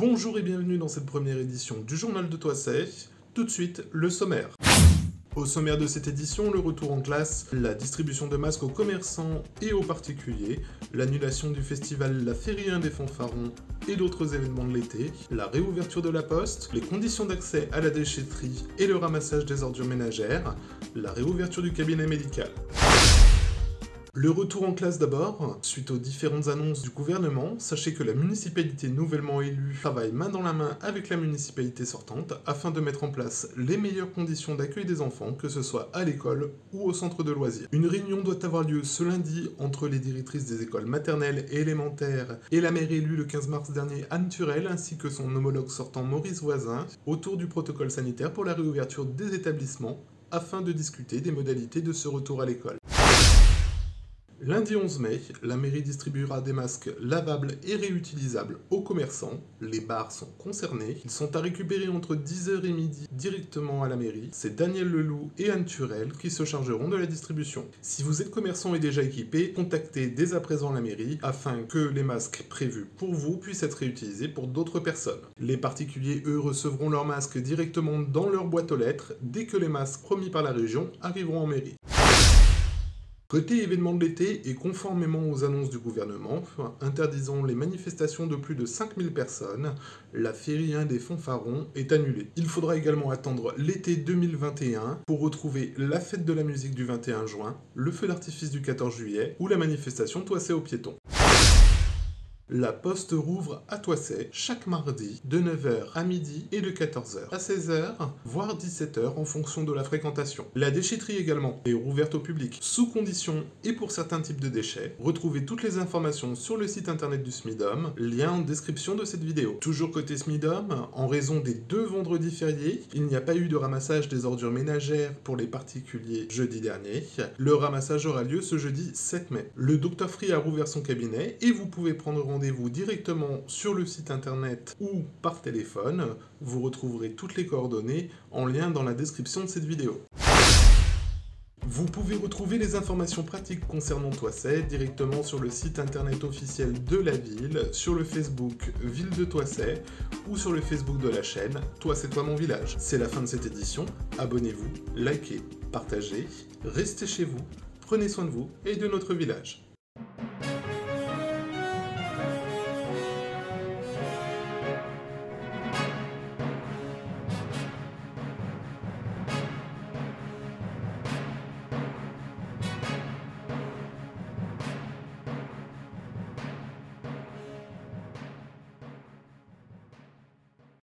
Bonjour et bienvenue dans cette première édition du journal de Toisset. Tout de suite, le sommaire. Au sommaire de cette édition, le retour en classe, la distribution de masques aux commerçants et aux particuliers, l'annulation du festival La Férie des Fanfarons et d'autres événements de l'été, la réouverture de la poste, les conditions d'accès à la déchetterie et le ramassage des ordures ménagères, la réouverture du cabinet médical. Le retour en classe d'abord. Suite aux différentes annonces du gouvernement, sachez que la municipalité nouvellement élue travaille main dans la main avec la municipalité sortante afin de mettre en place les meilleures conditions d'accueil des enfants, que ce soit à l'école ou au centre de loisirs. Une réunion doit avoir lieu ce lundi entre les directrices des écoles maternelles et élémentaires et la maire élue le 15 mars dernier Anne Turel ainsi que son homologue sortant Maurice Voisin autour du protocole sanitaire pour la réouverture des établissements afin de discuter des modalités de ce retour à l'école. Lundi 11 mai, la mairie distribuera des masques lavables et réutilisables aux commerçants. Les bars sont concernés. Ils sont à récupérer entre 10h et midi directement à la mairie. C'est Daniel Leloup et Anne Turel qui se chargeront de la distribution. Si vous êtes commerçant et déjà équipé, contactez dès à présent la mairie afin que les masques prévus pour vous puissent être réutilisés pour d'autres personnes. Les particuliers, eux, recevront leurs masques directement dans leur boîte aux lettres dès que les masques promis par la région arriveront en mairie. Côté événements de l'été et conformément aux annonces du gouvernement, interdisant les manifestations de plus de 5000 personnes, la féerie des fanfarons est annulée. Il faudra également attendre l'été 2021 pour retrouver la fête de la musique du 21 juin, le feu d'artifice du 14 juillet ou la manifestation toissée aux piétons. La poste rouvre à Toisset chaque mardi de 9h à midi et de 14h à 16h, voire 17h en fonction de la fréquentation. La déchetterie également est rouverte au public, sous condition et pour certains types de déchets. Retrouvez toutes les informations sur le site internet du SMIDOM, lien en description de cette vidéo. Toujours côté SMIDOM, en raison des deux vendredis fériés, il n'y a pas eu de ramassage des ordures ménagères pour les particuliers jeudi dernier. Le ramassage aura lieu ce jeudi 7 mai. Le Dr Free a rouvert son cabinet et vous pouvez prendre rendez-vous rendez-vous directement sur le site internet ou par téléphone. Vous retrouverez toutes les coordonnées en lien dans la description de cette vidéo. Vous pouvez retrouver les informations pratiques concernant Toisset directement sur le site internet officiel de la ville, sur le Facebook Ville de Toisset ou sur le Facebook de la chaîne Toi c'est toi mon village. C'est la fin de cette édition, abonnez-vous, likez, partagez, restez chez vous, prenez soin de vous et de notre village.